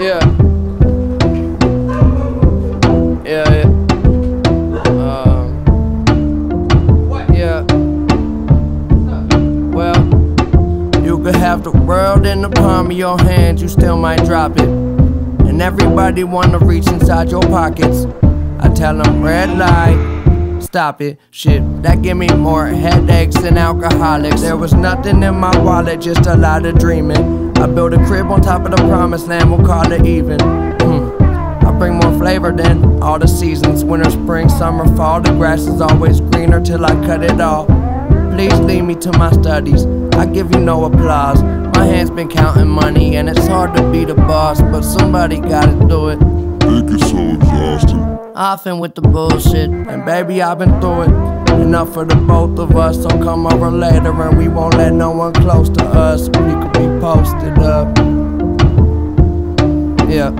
Yeah. Yeah. Um, yeah. Well, you could have the world in the palm of your hands, you still might drop it. And everybody wanna reach inside your pockets. I tell them red light, stop it. Shit, that give me more headaches than alcoholics. There was nothing in my wallet, just a lot of dreaming. I built a crib on top of the promised land, we'll call it even. Hmm. I bring more flavor than all the seasons winter, spring, summer, fall. The grass is always greener till I cut it all. Please lead me to my studies. I give you no applause. My hands been counting money, and it's hard to be the boss, but somebody gotta do it. It gets so exhausting. Often with the bullshit, and baby, I've been through it. Enough for the both of us, so come over later, and we won't let no one close to us. We could be posted up. Yeah.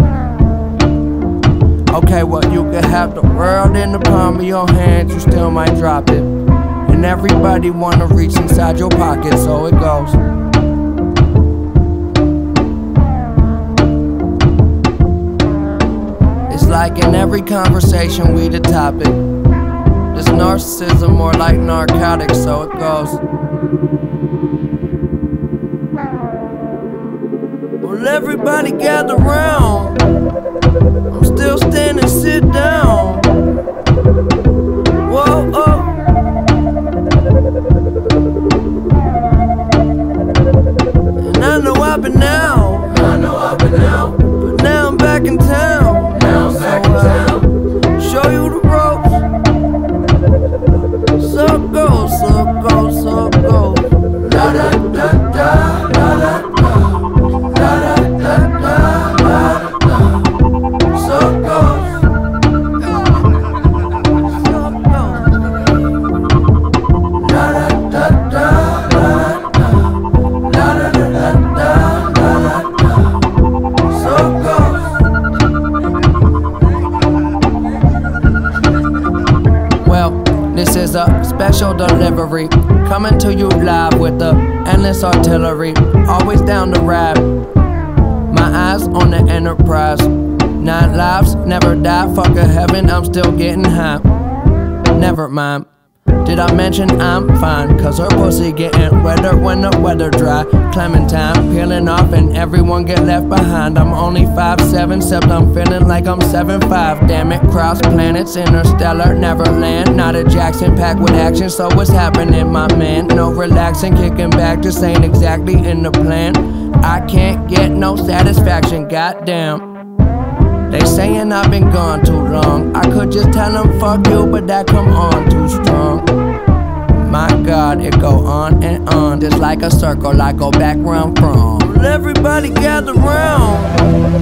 Okay, well, you could have the world in the palm of your hands, you still might drop it. And everybody wanna reach inside your pocket, so it goes. Like in every conversation we the topic. This narcissism more like narcotics, so it goes. Well, everybody gather round. I'm still standing, sit down. Special delivery. Coming to you live with the endless artillery. Always down to rap. My eyes on the enterprise. Nine lives, never die. Fuck a heaven, I'm still getting high. Never mind. Did I mention I'm fine? Cause her pussy getting wetter when the weather dry. Clementine peeling off and everyone get left behind. I'm only 5'7, except I'm feeling like I'm 7'5. Damn it, cross planets, interstellar, neverland. Not a Jackson packed with action, so what's happening, my man? No relaxing, kicking back, just ain't exactly in the plan. I can't get no satisfaction, goddamn. They saying I've been gone too long. I could just tell them fuck you, but that come on too strong. My God, it go on and on, just like a circle. I go back I'm from. Everybody gather round.